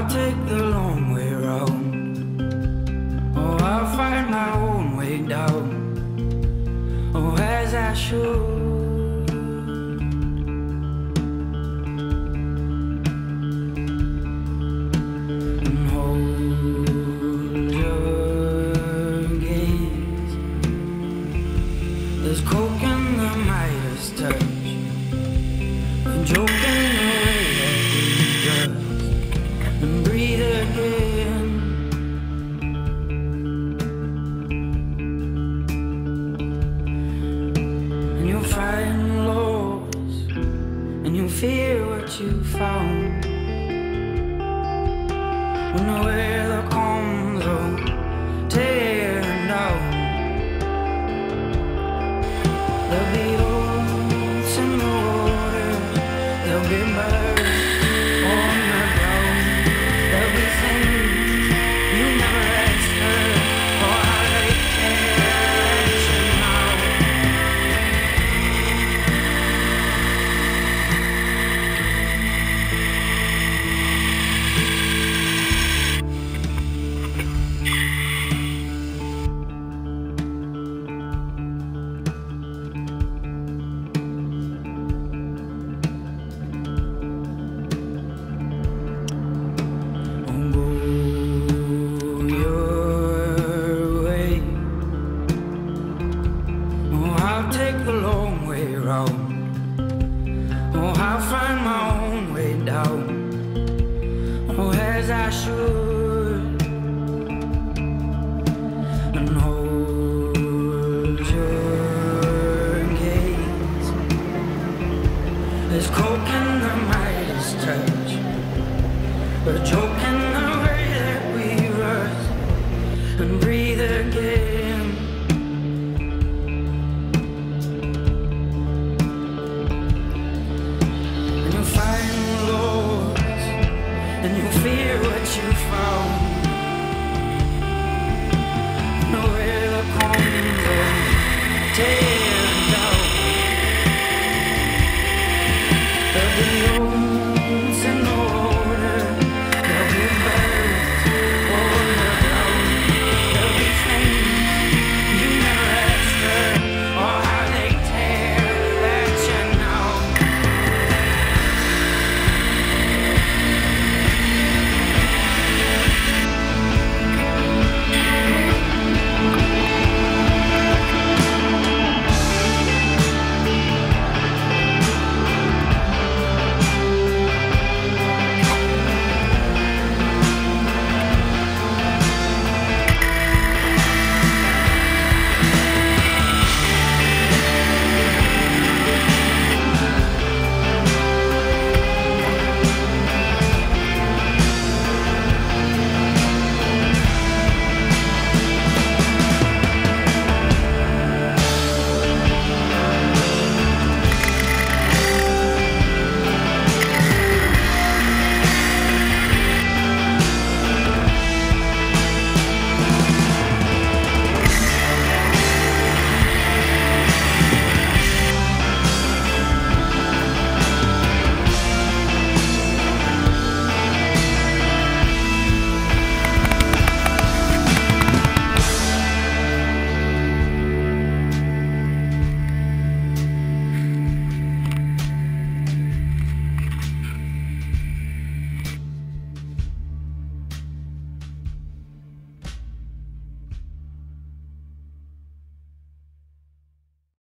I'll take the long way round. Oh, I'll find my own way down. Oh, as I should. you found. When I wear the but you're